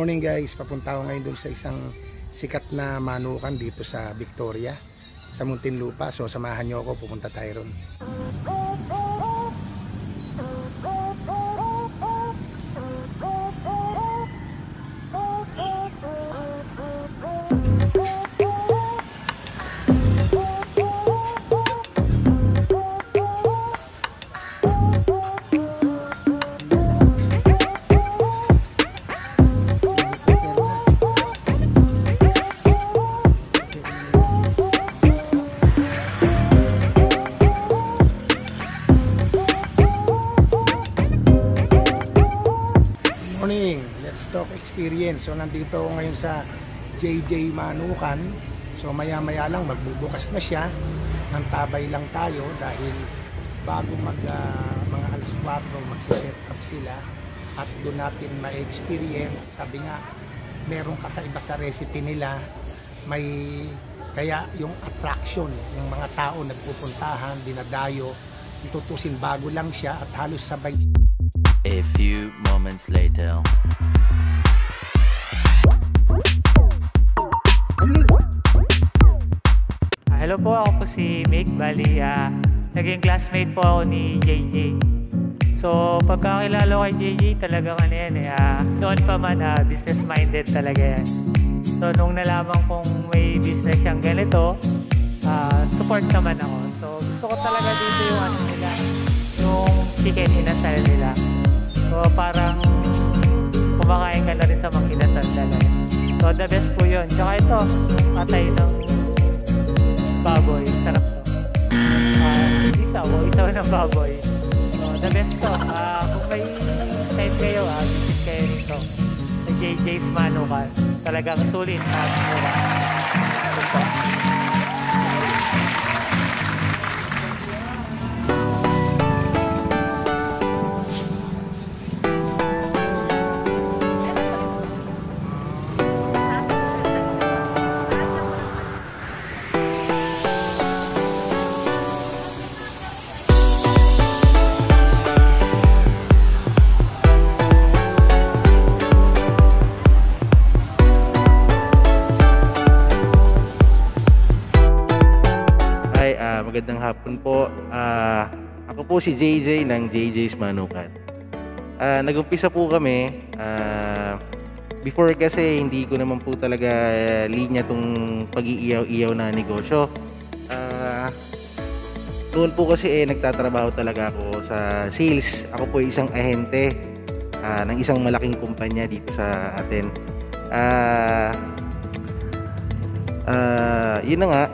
Morning guys, papunta ako ngayon dun sa isang sikat na manukan dito sa Victoria sa Muntinlupa. So samahan nyo ako, pupunta tayo ron. Morning, experience. So nandito ngayon sa JJ Manukan. So maya maya lang magbubukas na siya. Nang tabay lang tayo dahil bago mag ah, mga alas 4 magsiset up sila at doon natin ma-experience. Sabi nga, merong kakaiba sa recipe nila. May kaya yung attraction, yung mga tao nagpupuntahan, dinadayo, tutusin bago lang siya at halos sabay A few moments later. Hello po, ako po si Mick. Bali, ah, naging classmate po ako ni JJ. So, pagkakilala ko kay JJ, talagang ano yan eh. ah, noon pa man, ah, business-minded talaga yan. So, nung nalaman kong may business siyang ganito, ah, support naman ako. So, gusto ko talaga dito yung ano nila, yung chicken inasal nila. So, parang kumakain ka na rin sa mga inasal talaga. So, the best po yun. Tsaka ito, patay ng baboy. Sarap to. Uh, isaw o isaw ng baboy. So, the best to. Ah, kung may time kayo, ah, visit kayo nito. Sa JJ's Manukan. Talagang sulit at mura. Ito. Magandang hapon po. Ah, ako po si JJ ng JJ's Manukan. Ah, nag-umpisa po kami. ah, before kasi hindi ko naman po talaga linya tong pag-iiyaw-iyaw na negosyo. Ah, doon po kasi eh nagtatrabaho talaga ako sa sales. Ako po isang ahente ah, ng isang malaking kumpanya dito sa atin. Ah, ah, yun na nga,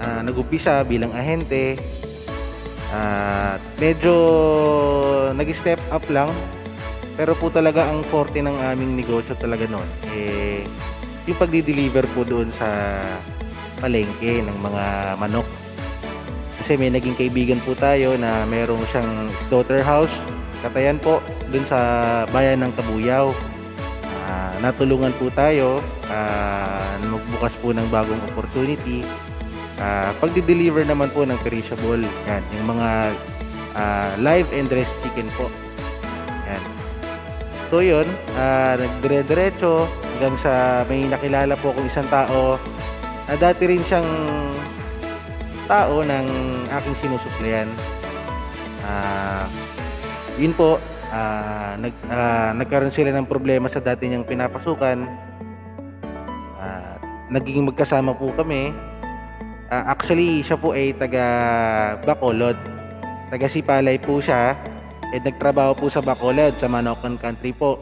Ah, nag-umpisa bilang ahente. At medyo nag-step up lang. Pero po talaga ang forte ng aming negosyo talaga noon eh yung pagdi-deliver po doon sa palengke ng mga manok. Kasi may naging kaibigan po tayo na merong siyang slaughterhouse. Katayan po doon sa bayan ng Kabuyaw. Ah, natulungan po tayo na magbukas po ng bagong opportunity Ah, pagdi-deliver naman po ng perishable, yan, yung mga ah, live and dressed chicken po. Yan. So yun, ah, nagdire-diretso hanggang sa may nakilala po akong isang tao na dati rin siyang tao ng aking sinusuplian. Ah, yun po, ah, nag, ah, nagkaroon sila ng problema sa dati niyang pinapasukan. Ah, naging magkasama po kami Ah, actually, siya po ay taga Bacolod. Taga Sipalay po siya. Eh, nagtrabaho po sa Bacolod, sa Manokan Country po.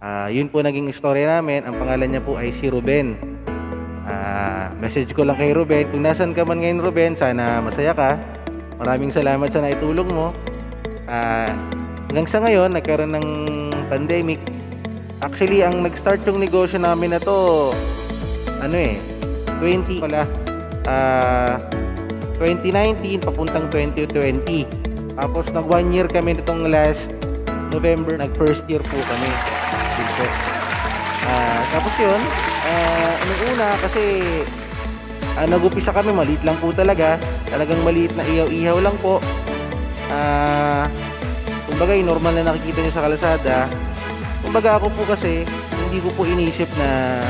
Ah, yun po naging istorya namin. Ang pangalan niya po ay si Ruben. Ah, message ko lang kay Ruben. Kung nasan ka man ngayon, Ruben, sana masaya ka. Maraming salamat sa naitulong mo. Ah, hanggang sa ngayon, nagkaroon ng pandemic. Actually, ang nag-start yung negosyo namin na to, ano eh, 20 pala ah 2019 papuntang 2020. Tapos nag one year kami nitong last November, nag first year po kami. Yun po. Ah, tapos yun, ah, nung una kasi ah, nag-upisa kami, maliit lang po talaga. Talagang maliit na ihaw-ihaw lang po. Ah, kumbaga, normal na nakikita nyo sa kalsada. Kumbaga ako po kasi, hindi ko po inisip na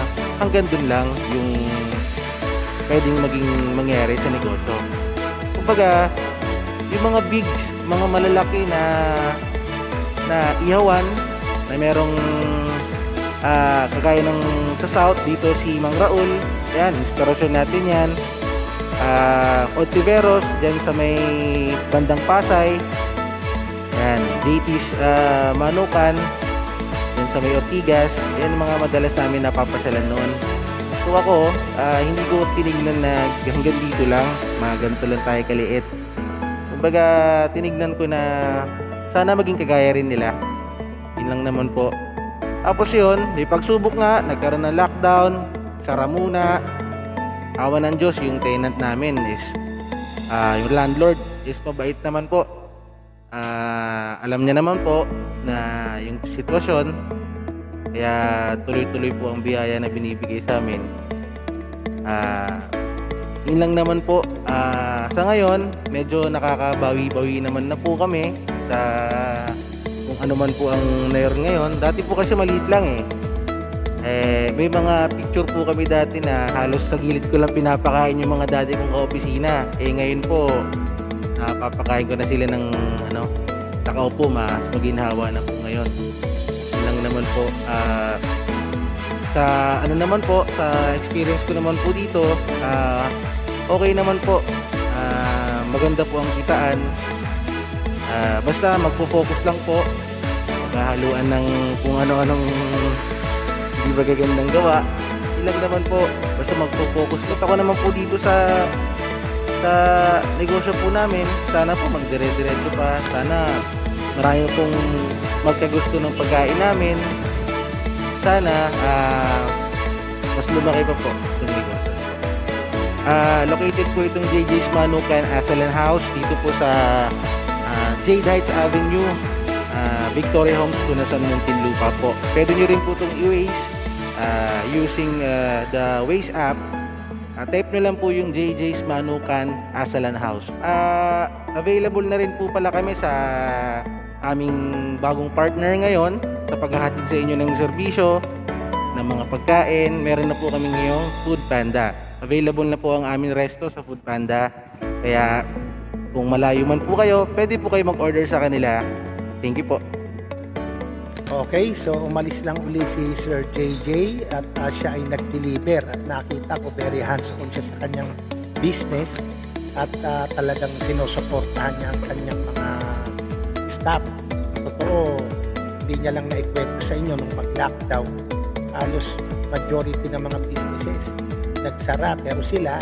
hanggang dun lang yung pwedeng maging mangyari sa negosyo. Kumbaga, yung mga big, mga malalaki na na ihawan na merong ah, kagaya ng sa South dito si Mang Raul yan, inspirasyon natin yan. Ah Ontiveros dyan sa may bandang Pasay. Yan, JT's ah, Manukan dyan sa may Ortigas. Yan mga madalas namin napapasyalan noon so ako, ah, hindi ko tinignan na hanggang dito lang mga ganito lang tayo kaliit kumbaga tinignan ko na sana maging kagaya rin nila yun lang naman po tapos yun, may pagsubok nga, nagkaroon ng lockdown, sara muna. Awa ng Diyos, yung tenant namin is, ah, yung landlord is mabait naman po. Ah, alam niya naman po na yung sitwasyon, kaya tuloy-tuloy po ang biyaya na binibigay sa amin. Ah, yun lang naman po. Ah, sa ngayon, medyo nakakabawi-bawi naman na po kami sa kung ano man po ang nayor ngayon. Dati po kasi maliit lang eh. Eh, may mga picture po kami dati na halos sa gilid ko lang pinapakain yung mga dati kong kaopisina. Eh ngayon po, napapakain ko na sila ng ano, nakaupo, mas maginhawa na po ngayon. Lang naman po. ah, sa ano naman po, sa experience ko naman po dito, ah, okay naman po. Ah, maganda po ang kitaan. Ah, basta magpo-focus lang po. Maghahaluan ng kung ano-anong hindi ba gagandang gawa. Ilang naman po. Basta magpo-focus. At ako naman po dito sa sa negosyo po namin. Sana po magdire-diretso pa. Sana marami pong magkagusto ng pagkain namin. Sana ah, mas lumaki pa po. Ah, located po itong JJ's Manukan Asalan House dito po sa ah, Jade Heights Avenue, ah, Victoria Homes, Tunasan, Muntinlupa po. Pwede nyo rin po itong i-Waze ah, using ah, the Waze app. Ah, type nyo lang po yung JJ's Manukan Asalan House. Ah, available na rin po pala kami sa aming bagong partner ngayon sa paghahatid sa inyo ng serbisyo ng mga pagkain. Meron na po kami ngayong Food Panda. Available na po ang aming resto sa Food Panda. Kaya kung malayo man po kayo, pwede po kayo mag-order sa kanila. Thank you po. Okay, so umalis lang uli si Sir JJ at ah, siya ay nag-deliver at nakita ko very hands-on siya sa kanyang business at ah, talagang sinusuportahan niya ang kanyang Ang totoo, hindi niya lang naikwento sa inyo nung mag-lockdown. Halos majority ng mga businesses nagsara pero sila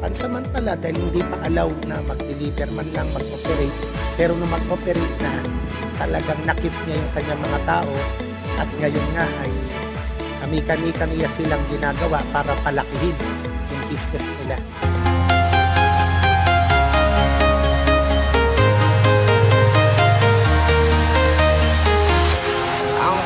pansamantala dahil hindi pa allow na mag-deliver man lang mag-operate pero nung mag-operate na talagang nakip niya yung kanyang mga tao at ngayon nga ay kami-kani-kaniya silang ginagawa para palakihin yung business nila.